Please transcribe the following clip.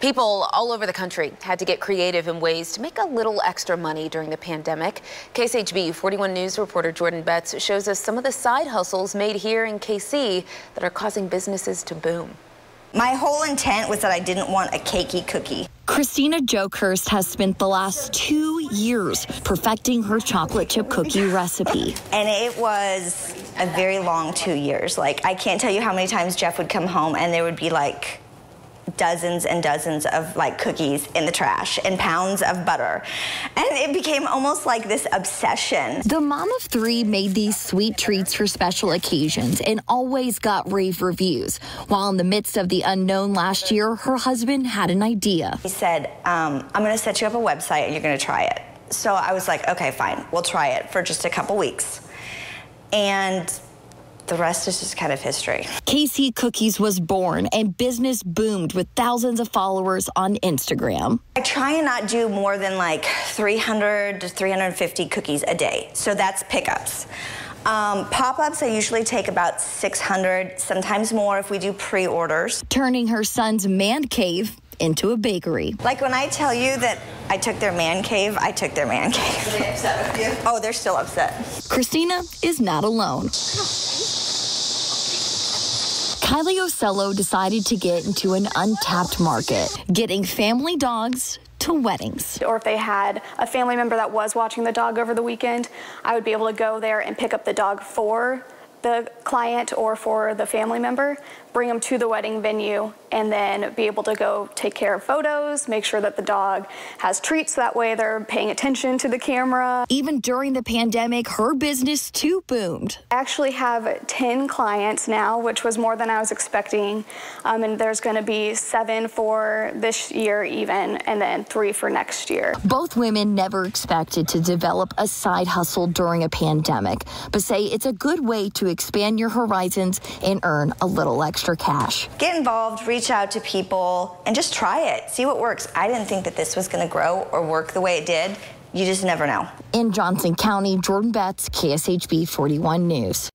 People all over the country had to get creative in ways to make a little extra money during the pandemic. KSHB 41 News reporter Jordan Betts shows us some of the side hustles made here in KC that are causing businesses to boom. My whole intent was that I didn't want a cakey cookie. Christina Jokerst has spent the last two years perfecting her chocolate chip cookie recipe. And it was a very long two years. Like, I can't tell you how many times Jeff would come home and there would be like dozens and dozens of like cookies in the trash and pounds of butter. And it became almost like this obsession. The mom of three made these sweet treats for special occasions and always got rave reviews. While in the midst of the unknown last year, her husband had an idea. He said, um, I'm going to set you up a website and you're going to try it. So I was like, okay, fine, we'll try it for just a couple weeks. And the rest is just kind of history. KC Cookies was born and business boomed with thousands of followers on Instagram. I try and not do more than like 300 to 350 cookies a day. So that's pickups. Um, Pop-ups, I usually take about 600, sometimes more if we do pre-orders. Turning her son's man cave into a bakery. Like when I tell you that I took their man cave, I took their man cave. Are they upset with you? Oh, they're still upset. Christina is not alone. Kylie Ocello decided to get into an untapped market, getting family dogs to weddings. Or if they had a family member that was watching the dog over the weekend, I would be able to go there and pick up the dog for the client or for the family member, bring them to the wedding venue, and then be able to go take care of photos, make sure that the dog has treats. That way they're paying attention to the camera. Even during the pandemic, her business too boomed. I actually have 10 clients now, which was more than I was expecting. Um, and there's going to be seven for this year, even, and then three for next year. Both women never expected to develop a side hustle during a pandemic, but say it's a good way to expand your horizons and earn a little extra cash. Get involved, reach out to people, and just try it. See what works. I didn't think that this was going to grow or work the way it did. You just never know. In Johnson County, Jordan Betts, KSHB 41 News.